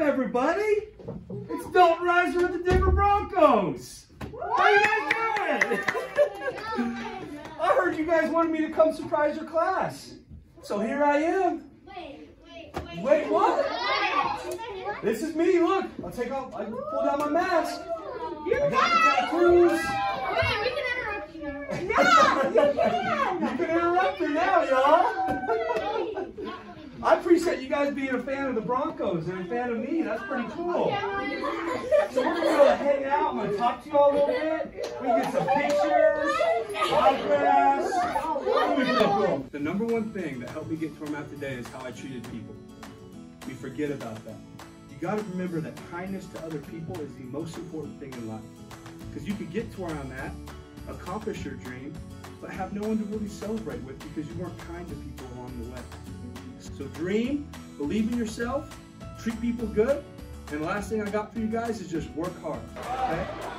everybody. It's Dalton Risner with the Denver Broncos. How you guys doing? I heard you guys wanted me to come surprise your class. So here I am. Wait, wait, wait. Wait, what? This is me, look. I'll take off, I pull down my mask. I got the tattoos. Wait, we can interrupt you now. You can interrupt her now, y'all. I appreciate you guys being a fan of the Broncos and a fan of me. That's pretty cool. So we're gonna go hang out. I'm gonna talk to you all a little bit. We can get some pictures, autographs. What do we do? The number one thing that helped me get to where I'm at today is how I treated people. We forget about that. You gotta remember that kindness to other people is the most important thing in life. Because you could get to where I'm at, accomplish your dream, but have no one to really celebrate with because you weren't kind to people along the way. So dream, believe in yourself, treat people good, and the last thing I got for you guys is just work hard. Okay?